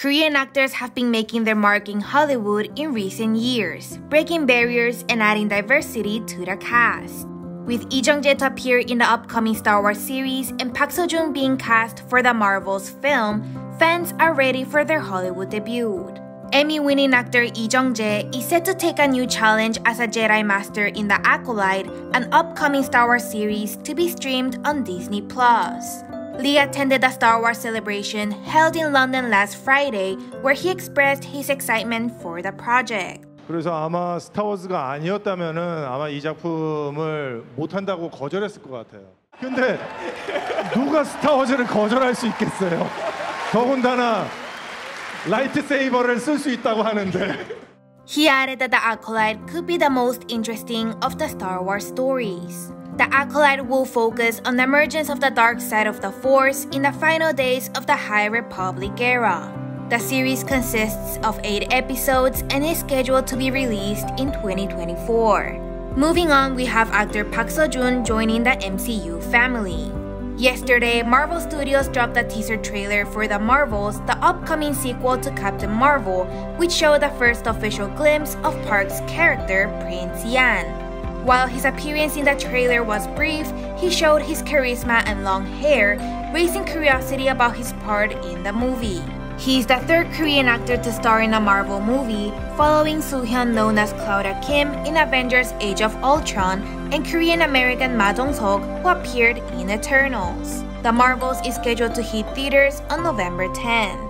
Korean actors have been making their mark in Hollywood in recent years, breaking barriers and adding diversity to the cast. With Lee Jung-jae to appear in the upcoming Star Wars series and Park Seo-joon being cast for the Marvels film, fans are ready for their Hollywood debut. Emmy-winning actor Lee Jung-jae is set to take a new challenge as a Jedi Master in The Acolyte, an upcoming Star Wars series to be streamed on Disney+. Lee attended the Star Wars celebration held in London last Friday, where he expressed his excitement for the project. 그래서 아마 스타워즈가 아니었다면은 아마 이 작품을 못 한다고 거절했을 것 같아요. 근데 누가 스타워즈를 거절할 수 있겠어요? 더군다나 라이트 세이버를 쓸 수 있다고 하는데. He added that the Acolyte could be the most interesting of the Star Wars stories. The Acolyte will focus on the emergence of the dark side of the Force in the final days of the High Republic era. The series consists of 8 episodes and is scheduled to be released in 2024. Moving on, we have actor Park Seo-joon joining the MCU family. Yesterday, Marvel Studios dropped a teaser trailer for The Marvels, the upcoming sequel to Captain Marvel, which showed the first official glimpse of Park's character, Prince Yan. While his appearance in the trailer was brief, he showed his charisma and long hair, raising curiosity about his part in the movie. He is the third Korean actor to star in a Marvel movie, following Soo Hyun known as Claudia Kim in Avengers Age of Ultron and Korean American Ma Dong-seok who appeared in Eternals. The Marvels is scheduled to hit theaters on November 10.